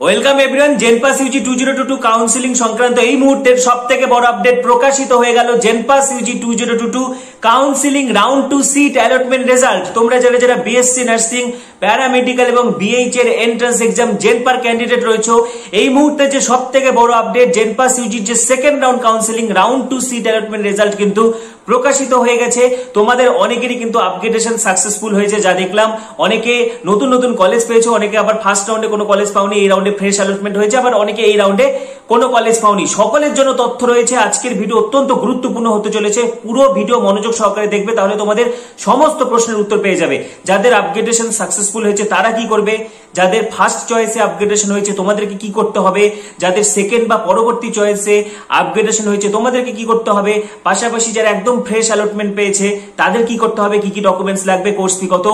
Welcome everyone JENPAS UG two zero two two counselling সংক্রান্ত এই মুহূর্তের সব থেকে বড় আপডেট প্রকাশিত হয়ে গেল JENPAS UG two zero two two counselling round two seat allotment result তোমরা যারা যারা বিএসসি নার্সিং প্যারামেডিক্যাল এবং বিএইচ এর এন্ট্রান্স এক্সাম জেনপার ক্যান্ডিডেট রয়েছে, এই মুহূর্তে যে সব থেকে বড় আপডেট জেনপাস ইউজির যে second round counselling round two seat allotment result কিন্তু প্রকাশিত হয়ে গেছে। তোমাদের অনেকেরই কিন্তু আপগ্রেডেশন সাকসেসফুল হয়েছে, যা দেখলাম। অনেকে নতুন নতুন কলেজ পেয়েছ, অনেকে আবার ফার্স্ট রাউন্ডে কোনো কলেজ পাওনি, এই রাউন্ডে ফ্রেশ অ্যালটমেন্ট হয়েছে, আবার অনেকে এই রাউন্ডে কোনো কলেজ পাওনি। সকলের জন্য তথ্য রয়েছে। আজকের ভিডিও অত্যন্ত গুরুত্বপূর্ণ হতে চলেছে। পুরো ভিডিও মনোযোগ সহকারে দেখবে, তাহলে তোমাদের সমস্ত প্রশ্নের উত্তর পেয়ে যাবে। যাদের আপগ্রেডেশন সাকসেসফুল হয়েছে, তারা কি করবে? যাদের ফার্স্ট চয়েসে আপগ্রেডেশন হয়েছে, তোমাদেরকে কি করতে হবে? যাদের সেকেন্ড বা পরবর্তী চয়েসে আপগ্রেডেশন হয়েছে, তোমাদেরকে কি করতে হবে? পাশাপাশি যারা একদম ফ্রেশ অ্যালটমেন্ট পেয়েছে, তাদের কি করতে হবে? কি কি ডকুমেন্টস লাগবে? কোর্স ফি কত?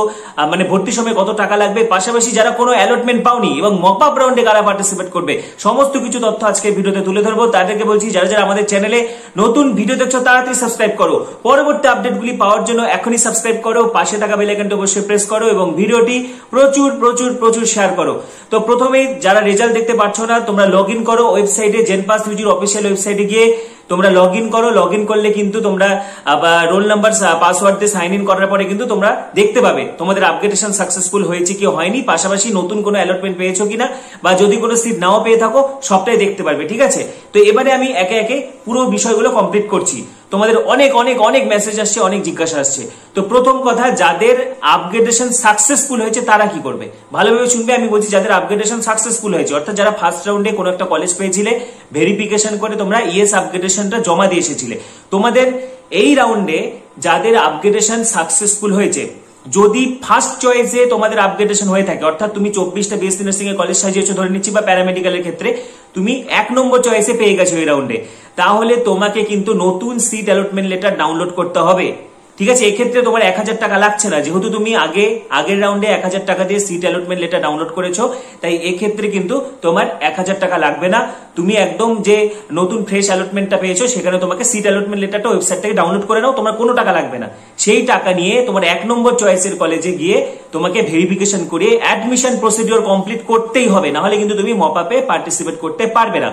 মানে ভর্তি সময় কত টাকা লাগবে? পাশাপাশি যারা কোনো অ্যালটমেন্ট পাওনি এবং মক আপ রাউন্ডে কারা পার্টিসিপেট করবে? সমস্ত কিছু তথ্য আজকে ভিডিওতে তুলে ধরবো। তাদেরকে বলছি, যারা যারা আমাদের চ্যানেলে নতুন ভিডিও দেখছ, তাড়াতাড়ি সাবস্ক্রাইব করো। পরবর্তী আপডেটগুলি পাওয়ার জন্য এখনই সাবস্ক্রাইব করো। পাশে থাকা বেল আইকনটা অবশ্যই প্রেস করো এবং ভিডিওটি প্রচুর প্রচুর প্রচুর শেয়ার করো। তো প্রথমেই যারা রেজাল্ট দেখতে পাচ্ছ না, তোমরা লগ ইন করো ওয়েবসাইটে জেনপাস ইউজির অফিসিয়াল ওয়েবসাইটে গিয়ে। তোমরা লগ ইন করো লগ ইন করলে কিন্তু তোমরা রোল নাম্বার পাসওয়ার্ড দিয়ে সাইন ইন করার পরে কিন্তু তোমরা দেখতে পাবে তোমাদের আপগ্রেডেশন সাকসেসফুল হয়েছে কি হয়নি, পাশাপাশি নতুন কোনো অ্যালটমেন্ট পেয়েছ কিনা, বা যদি কোনো সিট নাও পেয়ে থাকো, সবটাই দেখতে পারবে, ঠিক আছে? তো এবারে আমি একে একে পুরো বিষয়গুলো কমপ্লিট করছি। তোমাদের অনেক অনেক অনেক মেসেজ আসছে, অনেক জিজ্ঞাসা আসছে। তো প্রথম কথা, যাদের আপগ্রেডেশন সাকসেসফুল হয়েছে, তারা কি করবে? ভালোভাবে শুনবে, আমি বলছি যাদের আপগ্রেডেশন সাকসেসফুল হয়েছে, অর্থাৎ যারা ফার্স্ট রাউন্ডে কোনো একটা কলেজ পেয়েছিলে ভেরিফিকেশন করে তোমরা ইএস আপগ্রেডেশনটা জমা দিয়ে এসেছিলে। তোমাদের এই রাউন্ডে যাদের আপগ্রেডেশন সাকসেসফুল হয়েছে, যদি ফার্স্ট চয়েসে তোমাদের আপগ্রেডেশন হয়ে থাকে, অর্থাৎ তুমি চব্বিশটা বিএসসি নার্সিং এর কলেজ সাজিয়েছো, ধরে নিচ্ছি, বা প্যারামেডিক্যালের ক্ষেত্রে তুমি এক নম্বর চয়েসে পেয়ে গেছো এই রাউন্ডে তাহলে তোমাকে কিন্তু নতুন সিট অ্যালটমেন্ট লেটার ডাউনলোড করতে হবে। ঠিক আছে, এক্ষেত্রে তোমার এক হাজার টাকা লাগছে না। যেহেতু তুমি আগে, আগের রাউন্ডে এক হাজার টাকা দিয়ে সিট অ্যালটমেন্ট লেটার ডাউনলোড করেছ, তাই এক্ষেত্রে কিন্তু তোমার এক হাজার টাকা লাগবে না। তুমি একদম যে নতুন ফ্রেশ অ্যালটমেন্টটা পেয়েছ, সেখানে তোমাকে সিট অ্যালটমেন্ট লেটারটা ওয়েবসাইট থেকে ডাউনলোড করে নাও, তোমার কোনো টাকা লাগবে না। সেই টাকা নিয়ে তোমার এক নম্বর চয়েসের কলেজে গিয়ে তোমাকে ভেরিফিকেশন করিয়ে অ্যাডমিশন প্রসিডিওর কমপ্লিট করতেই হবে। না হলে কিন্তু তুমি মপাপে পার্টিসিপেট করতে পারবে না।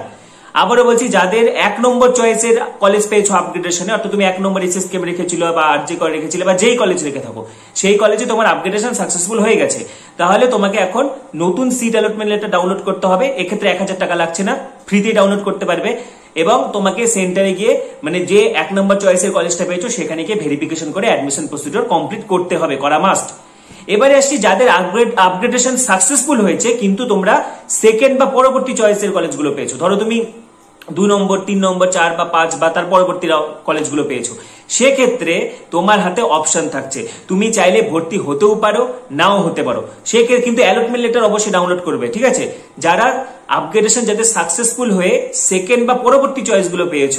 আবারও বলছি, যাদের এক নম্বর চয়েসের কলেজ পেয়েছ আপগ্রেডেশনে অর্থাৎ তুমি এক নম্বর এসএস কেম রেখেছিল বা আর যে করে রেখেছিলে বা যেই কলেজ রেখে থাকো, সেই কলেজে তোমার আপগ্রেডেশন সাকসেসফুল হয়ে গেছে। তাহলে তোমাকে এখন নতুন সিট অ্যালটমেন্ট লেটার ডাউনলোড করতে হবে। এক্ষেত্রে এক হাজার টাকা লাগছে না ফ্রিতে ডাউনলোড করতে পারবে এবং তোমাকে সেন্টারে গিয়ে মানে যে এক নম্বর চয়েসের কলেজটা পেয়েছ, সেখানে গিয়ে ভেরিফিকেশন করে অ্যাডমিশন প্রসিডিওর কমপ্লিট করতে হবে, করা মাস্ট এবারে আসছি, যাদের আপগ্রেড আপগ্রেডেশন সাকসেসফুল হয়েছে, কিন্তু তোমরা সেকেন্ড বা পরবর্তী চয়েসের কলেজগুলো পেয়েছ। ধরো তুমি দুই নম্বর, তিন নম্বর, চার বা পাঁচ বা তার পরবর্তী কলেজগুলো পেয়েছ। সেক্ষেত্রে তোমার হাতে অপশন থাকছে। তুমি চাইলে ভর্তি হতেও পারো, নাও হতে পারো। সেক্ষেত্রে কিন্তু অ্যালটমেন্ট লেটার অবশ্যই ডাউনলোড করবে, ঠিক আছে? যারা আপগ্রেডেশন যাতে সাকসেসফুল হয়ে সেকেন্ড বা পরবর্তী চয়েসগুলো পেয়েছ,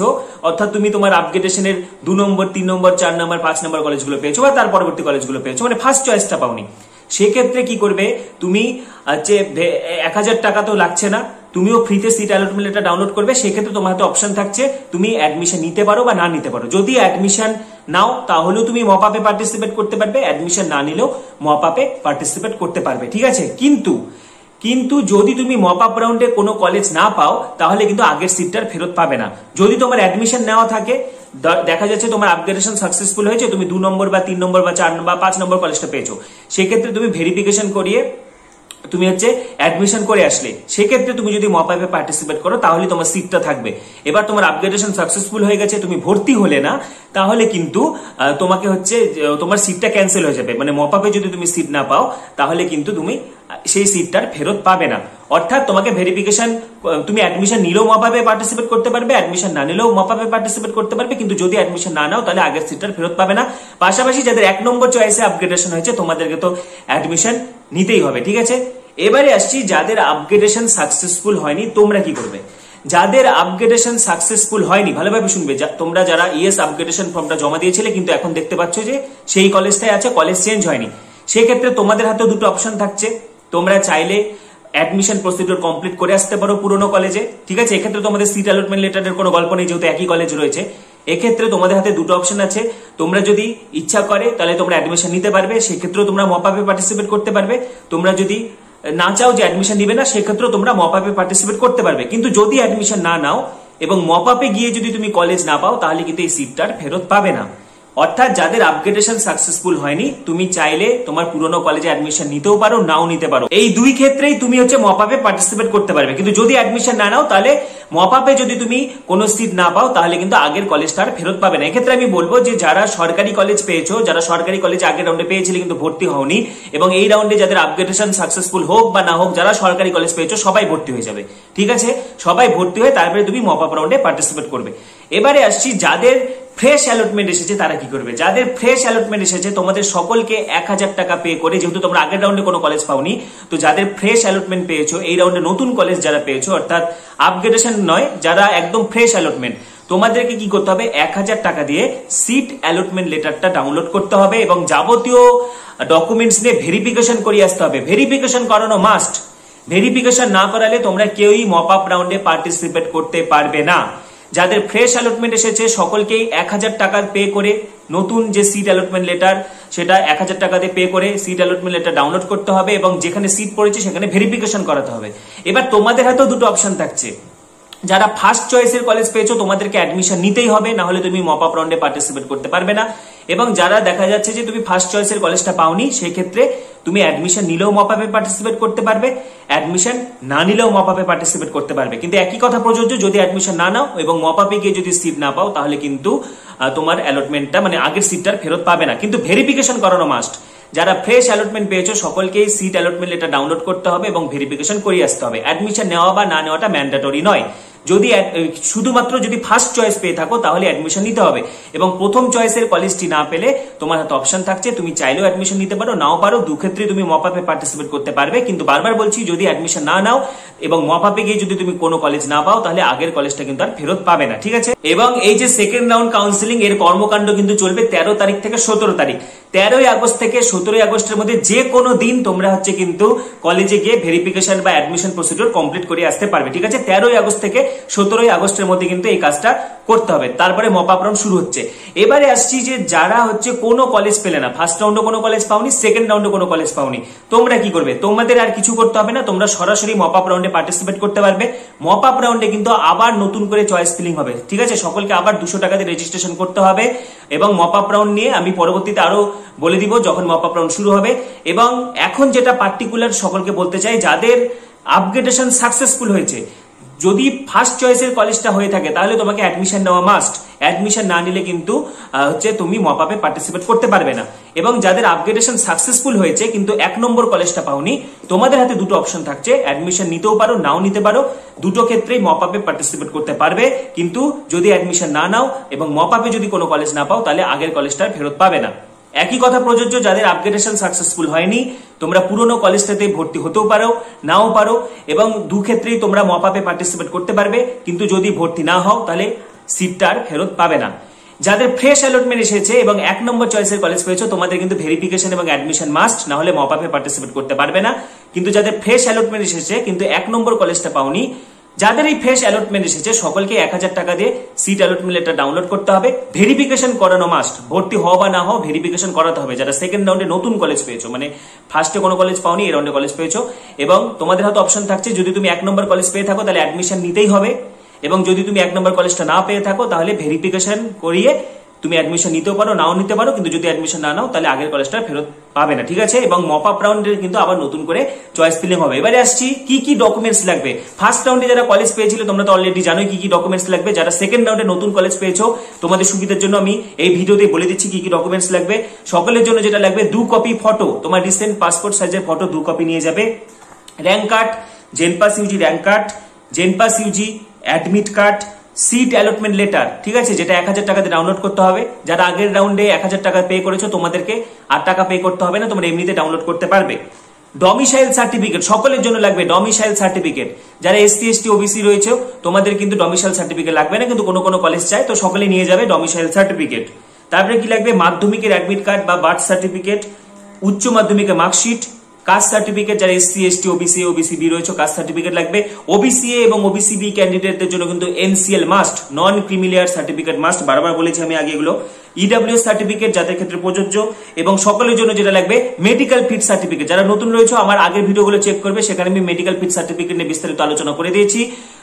অর্থাৎ তুমি তোমার আপগ্রেডেশনের দু নম্বর, তিন নম্বর, চার নম্বর, পাঁচ নম্বর কলেজগুলো পেয়েছ বা তার পরবর্তী কলেজগুলো পেয়েছ মানে ফার্স্ট চয়েসটা পাওনি। সেক্ষেত্রে কি করবে? তুমি যে এক হাজার টাকা তো লাগছে না তুমিও ফ্রিতে সিট অ্যালটমেন্ট লেটার ডাউনলোড করবে, সেক্ষেত্রে তোমার হাতে অপশন থাকছে, তুমি অ্যাডমিশন নিতে পারো বা না নিতে পারো। যদি অ্যাডমিশন নাও, তাহলেও তুমি মপাপে পার্টিসিপেট করতে পারবে অ্যাডমিশন না নিলেও মপাপে পার্টিসিপেট করতে পারবে, ঠিক আছে? কিন্তু কিন্তু যদি তুমি মপ রাউন্ডে কোনো কলেজ না পাও, তাহলে কিন্তু আগের সিটটার ফেরত পাবে না। যদি তোমার অ্যাডমিশন নেওয়া থাকে দেখা যাচ্ছে তোমার আপগ্রেডেশন সাকসেসফুল হয়েছে, তুমি দু নম্বর বা তিন নম্বর বা চার বা পাঁচ নম্বর কলেজটা পেয়েছ। সেক্ষেত্রে তুমি ভেরিফিকেশন করিয়ে তুমি হচ্ছে অ্যাডমিশন করে আসলে। সেক্ষেত্রে তুমি যদি মপাইপে পার্টিসিপেট করো, তাহলে তোমার সিটটা থাকবে। এবার তোমার আপগ্রেডেশন সাকসেসফুল হয়ে গেছে, তুমি ভর্তি হলে না, তাহলে কিন্তু তোমাকে হচ্ছে তোমার সিটটা ক্যান্সেল হয়ে যাবে। মানে মপাপে যদি তুমি সিট না পাও, তাহলে কিন্তু তুমি সেই সিটটার ফেরত পাবে না। অর্থাৎ তোমাকে ভেরিফিকেশন তুমি অ্যাডমিশন নিলেও মপাপে পার্টিসিপেট করতে পারবে অ্যাডমিশন না নিলেও মপাপে পার্টিসিপেট করতে পারবে। কিন্তু যদি অ্যাডমিশন না নাও, তাহলে আগের সিটটার ফেরত পাবে না। পাশাপাশি যাদের এক নম্বর চয়েসে আপগ্রেডেশন হয়েছে, তোমাদেরকে তো অ্যাডমিশন নিতেই হবে, ঠিক আছে? এবারে আসছি যাদের আপগ্রেডেশন সাকসেসফুল হয়নি, তোমরা কি করবে? যাদের আপগ্রেডেশন সাকসেসফুল হয়নি, ভালোভাবে শুনবে তোমরা যারা ইএস আপগ্রেডেশন ফর্মটা জমা দিয়েছিলে, কিন্তু এখন দেখতে পাচ্ছ যে সেই কলেজটাই আছে কলেজ চেঞ্জ হয়নি। সেক্ষেত্রে তোমাদের হাতে দুটো অপশন থাকছে। তোমরা চাইলে অ্যাডমিশন প্রসিডিওর কমপ্লিট করে আসতে পারো পুরোনো কলেজে ঠিক আছে, এক্ষেত্রে তোমাদের সিট অ্যালটমেন্ট লেটারের কোনো গল্প নেই, যেহেতু একই কলেজ রয়েছে। এক্ষেত্রে তোমাদের হাতে দুটো অপশন আছে। তোমরা যদি ইচ্ছা করে, তাহলে তোমরা অ্যাডমিশন নিতে পারবে। সেক্ষেত্রেও তোমরা মপাপে পার্টিসিপেট করতে পারবে। তোমরা যদি না চাও যে অ্যাডমিশন দিবে না সেক্ষেত্রে তোমরা মপাপে পার্টিসিপেট করতে পারবে। কিন্তু যদি অ্যাডমিশন না নাও এবং মপাপে গিয়ে যদি তুমি কলেজ না পাও, তাহলে কিন্তু এই সিটটার ফেরত পাবে না। অর্থাৎ যাদের আপগ্রেডেশন সাকসেসফুল হয়নি, তুমি চাইলে তোমার পুরনো কলেজে অ্যাডমিশন নিতেও পারো, নাও নিতে পারো। এই দুই ক্ষেত্রেই তুমি হচ্ছে মপাপে পার্টিসিপেট করতে পারবে। কিন্তু যদি অ্যাডমিশন না নাও, তাহলে মপাপে যদি তুমি কোনো সিট না পাও, তাহলে কিন্তু আগের কলেজটা আর ফেরত পাবে না। এক্ষেত্রে আমি বলব যে যারা সরকারি কলেজ পেয়েছ, যারা সরকারি কলেজ আগের রাউন্ডে পেয়েছিলে কিন্তু ভর্তি হওনি, এবং এই রাউন্ডে যাদের আপগ্রেডেশন সাকসেসফুল হোক বা না হোক, যারা সরকারি কলেজ পেয়েছ, সবাই ভর্তি হয়ে যাবে। ঠিক আছে? সবাই ভর্তি হয়ে তারপরে তুমি মপাপ রাউন্ডে পার্টিসিপেট করবে। এবারে আসছি যাদের ফ্রেশ অ্যালটমেন্ট এসেছে, তারা কি করবে? যাদের ফ্রেশ অ্যালটমেন্ট এসেছে, তোমাদের সকলকে এক হাজার টাকা পে করে, যেহেতু তোমরা আগের রাউন্ডে কোনো কলেজ পাওনি, তো যাদের ফ্রেশ অ্যালটমেন্ট পেয়েছ, এই রাউন্ডে নতুন কলেজ যারা পেয়েছ, অর্থাৎ আপগ্রেডেশন নয়, যারা একদম ফ্রেশ অ্যালটমেন্ট তোমাদেরকে কি করতে হবে? এক হাজার টাকা দিয়ে সিট অ্যালটমেন্ট লেটারটা ডাউনলোড করতে হবে এবং যাবতীয় ডকুমেন্টস নিয়ে ভেরিফিকেশন করিয়ে আসতে হবে। ভেরিফিকেশন করানো মাস্ট ভেরিফিকেশন না করালে তোমরা কেউই মপ আপ রাউন্ডে পার্টিসিপেট করতে পারবে না। যাদের ফ্রেশ অ্যালটমেন্ট এসেছে, সকলকেই এক হাজার টাকার পে করে নতুন যে সিট অ্যালটমেন্ট লেটার সেটা এক হাজার টাকাতে পে করে সিট অ্যালটমেন্ট লেটার ডাউনলোড করতে হবে এবং যেখানে সিট পড়েছে সেখানে ভেরিফিকেশন করাতে হবে। এবার তোমাদের হাতেও দুটো অপশন থাকছে। যারা ফার্স্ট চয়েসের কলেজ পেয়েছ, তোমাদেরকে অ্যাডমিশন নিতেই হবে না হলে তুমি মপ আপ রাউন্ডে পার্টিসিপেট করতে পারবে না। এবং যারা দেখা যাচ্ছে যে তুমি ফার্স্ট চয়েসের কলেজটা পাওনি সেই ক্ষেত্রে তুমি অ্যাডমিশন নিলেও মপাপে পার্টিসিপেট করতে পারবে অ্যাডমিশন না নিলেও মপাপে পার্টিসিপেট করতে পারবে। কিন্তু একই কথা প্রযোজ্য, যদি অ্যাডমিশন না নাও এবং মপাপে গিয়ে যদি সিট না পাও, তাহলে কিন্তু তোমার অ্যালটমেন্টটা মানে আগের সিটটার ফেরত পাবে না। কিন্তু ভেরিফিকেশন করানো মাস্ট যারা ফ্রেশ অ্যালটমেন্ট পেয়েছ, সকলকেই সিট অ্যালটমেন্ট লেটার ডাউনলোড করতে হবে এবং ভেরিফিকেশন করিয়ে আসতে হবে। অ্যাডমিশন নেওয়া বা না নেওয়াটা ম্যান্ডেটরি নয়। যদি শুধুমাত্র যদি ফার্স্ট চয়েস পেয়ে থাকো, তাহলে অ্যাডমিশন নিতে হবে। এবং প্রথম চয়েসের কলেজটি না পেলে তোমার হাতে অপশন থাকছে, তুমি চাইলেও অ্যাডমিশন নিতে পারো, নাও পারো, দু ক্ষেত্রে তুমি মপাপে পার্টিসিপেট করতে পারবে। কিন্তু বারবার বলছি, যদি অ্যাডমিশন না নাও এবং মপাপে গিয়ে যদি তুমি কোনো কলেজ না পাও, তাহলে আগের কলেজটা কিন্তু আর ফেরত পাবে না, ঠিক আছে? এবং এই যে সেকেন্ড রাউন্ড কাউন্সিলিং এর কর্মকাণ্ড কিন্তু চলবে তেরো তারিখ থেকে সতেরো তারিখ। তেরোই আগস্ট থেকে সতেরোই আগস্টের মধ্যে যে কোনো দিন তোমরা হচ্ছে কিন্তু কলেজে গিয়ে ভেরিফিকেশন বা অ্যাডমিশন প্রসিডিওর কমপ্লিট করে আসতে পারবে, ঠিক আছে? তেরোই আগস্ট থেকে সতেরোই আগস্টের মধ্যে কিন্তু এই কাজটা করতে হবে। তারপরে মপাপ রাউন্ড শুরু হচ্ছে। এবারে আসছি যে যারা হচ্ছে কোনো কলেজ পেলে না ফার্স্ট রাউন্ডে কোনো কলেজ পাওনি সেকেন্ড রাউন্ডে কোনো কলেজ পাওনি, তোমরা কি করবে? তোমাদের আর কিছু করতে হবে না, তোমরা সরাসরি মপাপ রাউন্ডে পার্টিসিপেট করতে পারবে। মপাপ রাউন্ডে কিন্তু আবার নতুন করে চয়েস ফিলিং হবে, ঠিক আছে? সকলকে আবার দুশো টাকা দিয়ে রেজিস্ট্রেশন করতে হবে এবং মপাপ রাউন্ড নিয়ে আমি পরবর্তীতে আরও বলে দিব যখন মপাপ রাউন্ড শুরু হবে। এবং এখন যেটা পার্টিকুলার সকলকে বলতে চাই, যাদের আপগ্রেডেশন সাকসেসফুল হয়েছে, যদি ফার্স্ট চয়েসের কলেজটা হয়ে থাকে, তাহলে তোমাকে অ্যাডমিশন নেওয়া মাস্ট অ্যাডমিশন না নিলে কিন্তু হচ্ছে তুমি মপাপে পার্টিসিপেট করতে পারবে না। এবং যাদের আপগ্রেডেশন সাকসেসফুল হয়েছে, কিন্তু এক নম্বর কলেজটা পাওনি, তোমাদের হাতে দুটো অপশন থাকছে। অ্যাডমিশন নিতেও পারো, নাও নিতে পারো। দুটো ক্ষেত্রেই মপাপে পার্টিসিপেট করতে পারবে। কিন্তু যদি অ্যাডমিশন না নাও এবং মপাপে যদি কোনো কলেজ না পাও, তাহলে আগের কলেজটা ফেরত পাবে না। একই কথা প্রযোজ্য যাদের আপগ্রেডেশন সাকসেসফুল হয়নি। তোমরা পুরনো কলেজটাতে ভর্তি হতেও পারো, নাও পারো, এবং দু ক্ষেত্রেই তোমরা মপাপে পার্টিসিপেট করতে পারবে। কিন্তু যদি ভর্তি না হও, তাহলে সিটটার ফেরত পাবে না। যাদের ফ্রেশ অ্যালটমেন্ট এসেছে এবং এক নম্বর চয়েসের কলেজ পেয়েছ, তোমাদের কিন্তু ভেরিফিকেশন এবং অ্যাডমিশন মাস্ট না হলে মপাপে পার্টিসিপেট করতে পারবে না। কিন্তু যাদের ফ্রেশ অ্যালটমেন্ট এসেছে, কিন্তু এক নম্বর কলেজটা পাওনি যাদের এই ফ্রেশ অ্যালটমেন্ট এসেছে, সকলকে এক হাজার টাকা দিয়ে সিট অ্যালটমেন্ট লেটার ডাউনলোড করতে হবে। ভেরিফিকেশন করানো মাস্ট ভর্তি হওয়া বা না হওয়া ভেরিফিকেশন করাতে হবে। যারা সেকেন্ড রাউন্ডে নতুন কলেজ পেয়েছ মানে ফার্স্টে কোনো কলেজ পাওনি, এই রাউন্ডে কলেজ পেয়েছ, এবং তোমাদের হয়তো অপশন থাকছে, যদি তুমি এক নম্বর কলেজ পেয়ে থাকো, তাহলে অ্যাডমিশন নিতেই হবে। এবং যদি তুমি এক নম্বর কলেজটা না পেয়ে থাকো, তাহলে ভেরিফিকেশন করিয়ে তুমি অ্যাডমিশন নিতেও পারো, নাও নিতে পারো, কিন্তু যদি অ্যাডমিশন না নাও, তাহলে আগের কলেজটা ফেরত পাবে না, ঠিক আছে? এবং মপ আপ রাউন্ডের কিন্তু আবার নতুন করে চয়েস ফিলিং হবে। এবারে আসছি, কি কি ডকুমেন্টস লাগবে? ফার্স্ট রাউন্ডে যারা কলেজ পেয়েছিল, তোমরা তো অলরেডি জানোই কি কি ডকুমেন্টস লাগবে। যারা সেকেন্ড রাউন্ডে নতুন কলেজ পেয়েছ, তোমাদের সুবিধার জন্য আমি এই ভিডিওতে বলে দিচ্ছি কি কি ডকুমেন্টস লাগবে। সকলের জন্য যেটা লাগবে, দু কপি ফটো তোমার রিসেন্ট পাসপোর্ট সাইজের ফটো দু কপি নিয়ে যাবে। Rank card JENPAS UG rank card JENPAS UG admit card seat allotment letter ঠিক আছে, যেটা এক হাজার টাকাতে ডাউনলোড করতে হবে। যারা আগের রাউন্ডে এক হাজার টাকা পে করেছ, তোমাদেরকে আর টাকা পে করতে হবে না, তোমরা এমনিতে ডাউনলোড করতে পারবে। ডমিসাইল সার্টিফিকেট সকলের জন্য লাগবে ডমিসাইল সার্টিফিকেট যারা এসটি এসটি ওবিসি রয়েছে, তোমাদের কিন্তু ডমিসাইল সার্টিফিকেট লাগবে না, কিন্তু কোনো কোনো কলেজ চায়, তো সকলে নিয়ে যাবে ডমিসাইল সার্টিফিকেট তারপরে কি লাগবে? মাধ্যমিকের অ্যাডমিট কার্ড বা বার্থ সার্টিফিকেট উচ্চ মাধ্যমিকের মার্কশিট কাস্ট সার্টিফিকেট যারা SC ST OBC OBC B রয়েছে কাস্ট সার্টিফিকেট লাগবে। ওবিসি এবং ওবিসি বি ক্যান্ডিডেটদের জন্য কিন্তু NCL must non creamy layer certificate must বারবার বলেছি আমি আগে এগুলো। ইডাব্লিউ সার্টিফিকেট যাদের ক্ষেত্রে প্রযোজ্য, এবং সকলের জন্য যেটা লাগবে মেডিকেল ফিট সার্টিফিকেট যারা নতুন রয়েছে, আমার আগের ভিডিওগুলো চেক করবে, সেখানে আমি মেডিকেল ফিট সার্টিফিকেট নিয়ে বিস্তারিত আলোচনা করে দিয়েছি।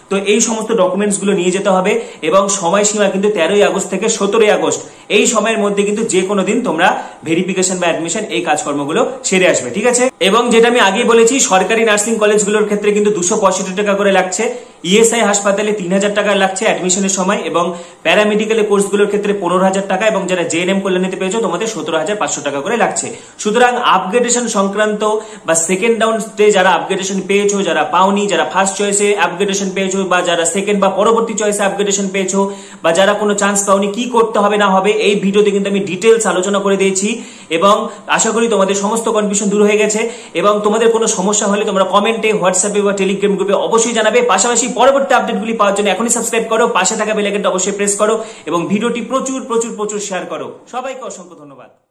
তো এই সমস্ত ডকুমেন্টসগুলো নিয়ে যেতে হবে এবং সময়সীমা কিন্তু তেরোই আগস্ট থেকে সতেরোই আগস্ট। এই সময়ের মধ্যে কিন্তু যে কোনো দিন তোমরা ভেরিফিকেশন বা অ্যাডমিশন এই কাজকর্মগুলো সেরে আসবে, ঠিক আছে? এবং যেটা আমি আগেই বলেছি, সরকারি নার্সিং কলেজগুলোর ক্ষেত্রে কিন্তু দুশো টাকা করে লাগছে। ইএসআই হাসপাতালে তিন হাজার টাকা লাগছে অ্যাডমিশনের সময় এবং প্যারামেডিক্যাল কোর্সগুলোর ক্ষেত্রে পনেরো হাজার টাকা এবং যারা জেএনএম কল্যাণীতে পেয়েছ, তোমাদের সতেরো হাজার পাঁচশো টাকা করে লাগছে। সুতরাং আপগ্রেডেশন সংক্রান্ত বা সেকেন্ড স্টে যারা আপগ্রেডেশন পেয়েছ, যারা পাওনি, যারা ফার্স্ট চয়েসে আপগ্রেডেশন পেয়েছ বা যারা সেকেন্ড বা পরবর্তী চয়েসে আপগ্রেডেশন পেয়েছ বা যারা কোনো চান্স পাওনি, কি করতে হবে না হবে, এই ভিডিওতে কিন্তু আমি ডিটেলস আলোচনা করে দিয়েছি। এবং আশা করি তোমাদের সমস্ত কনফিউশন দূর হয়ে গেছে এবং তোমাদের কোনো সমস্যা হলে তোমরা কমেন্টে হোয়াটসঅ্যাপে বা টেলিগ্রাম গ্রুপে অবশ্যই জানাবে। পাশাপাশি পরবর্তী আপডেটগুলি পাওয়ার জন্য এখনই সাবস্ক্রাইব করো, পাশে থাকা বেলাইকনটা অবশ্যই প্রেস করো এবং ভিডিওটি প্রচুর প্রচুর প্রচুর শেয়ার করো। সবাইকে অসংখ্য ধন্যবাদ।